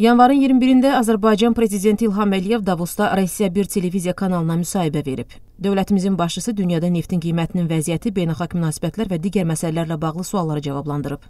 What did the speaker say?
Yanvarın 21-də Azərbaycan prezidenti İlham Əliyev Davosda Rusiya 1 televiziya kanalına müsahibə verib. Dövlətimizin başçısı dünyada neftin qiymətinin vəziyyəti, beynəlxalq münasibətlər və digər məsələlərlə bağlı sualları cavablandırıb.